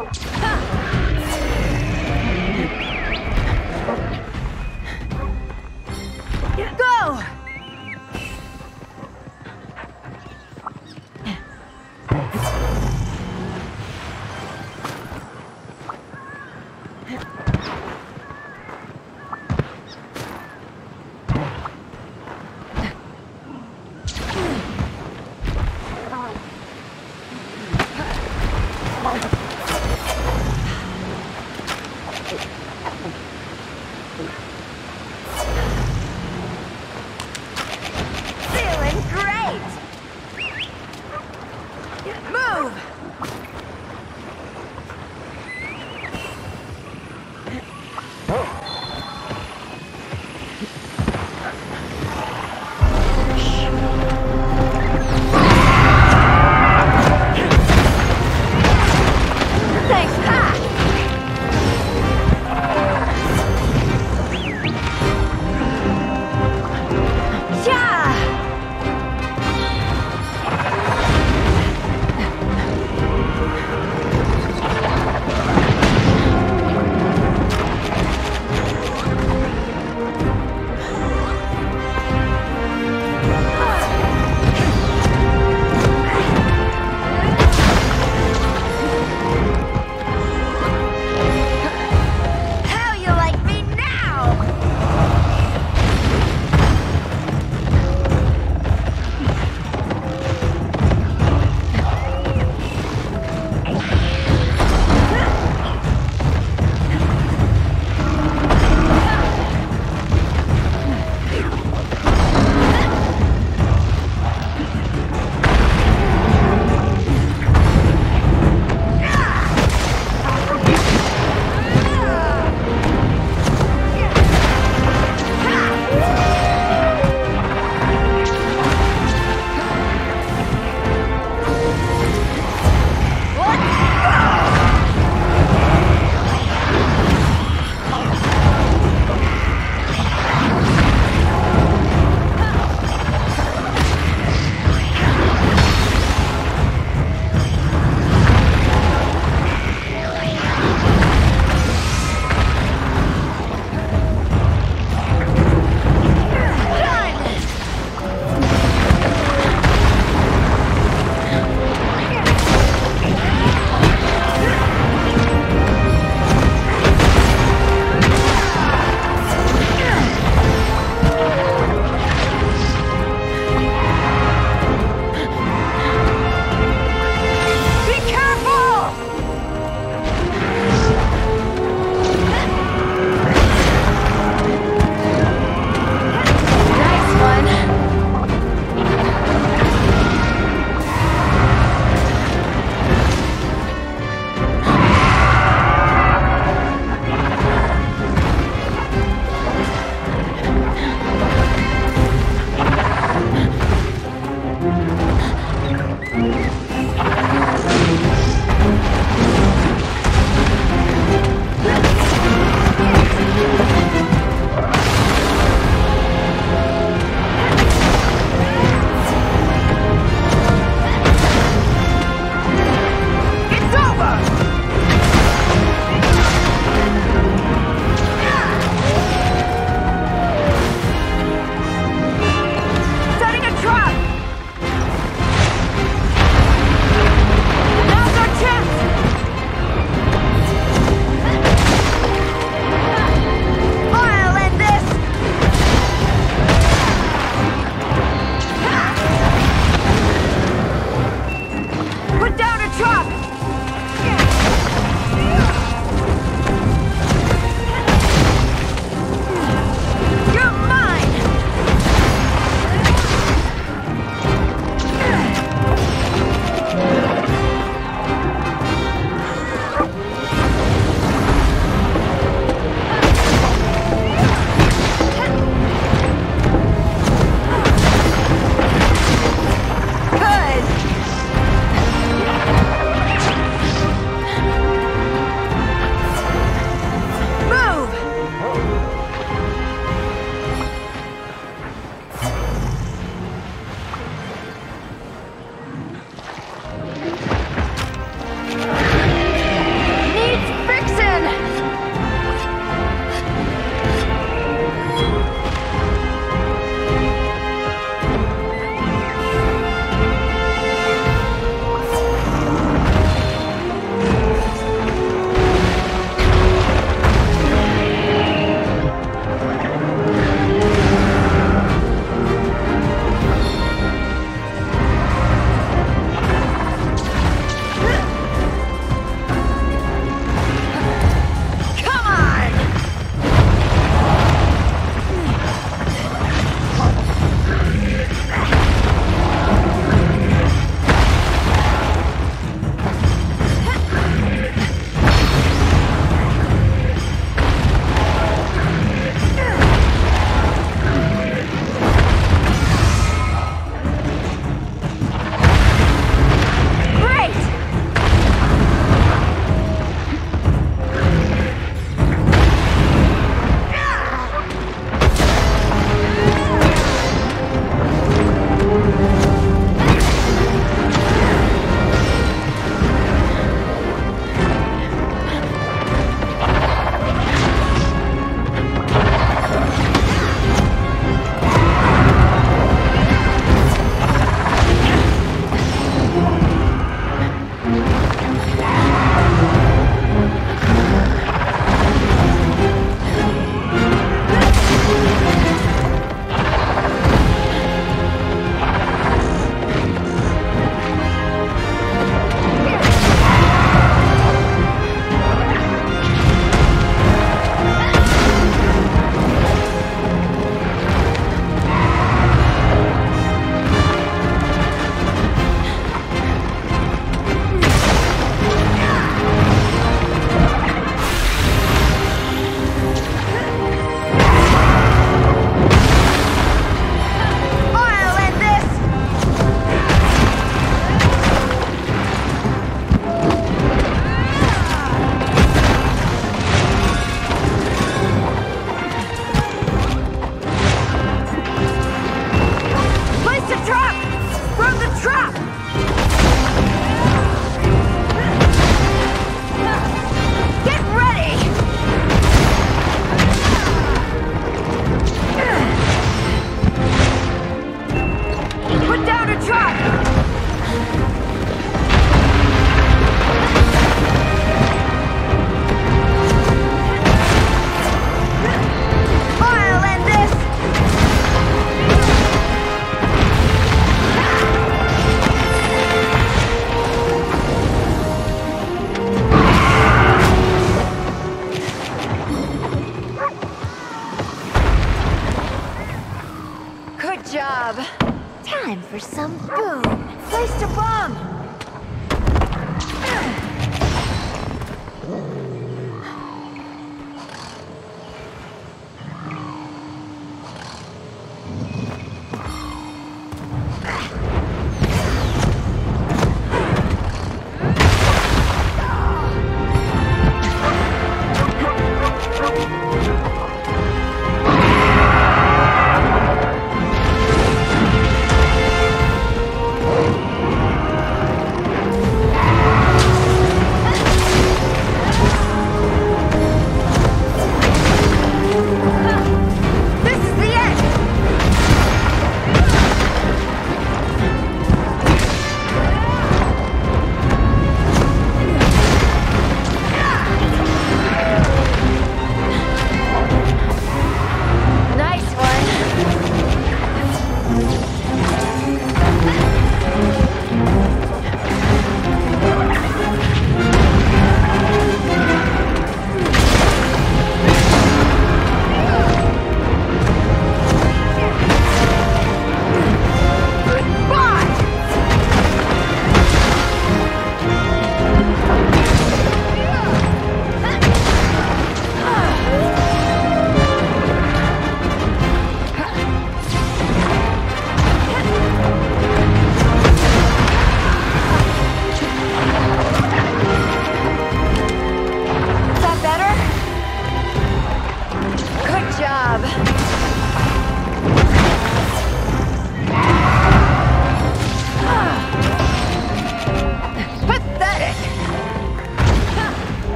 Go! Oh!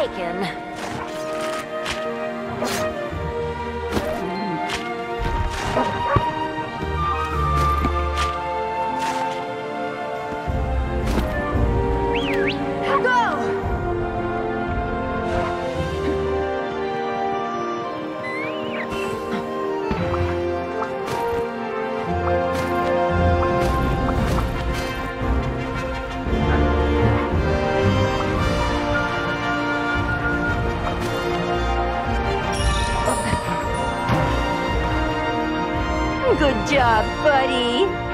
taken. Job, buddy.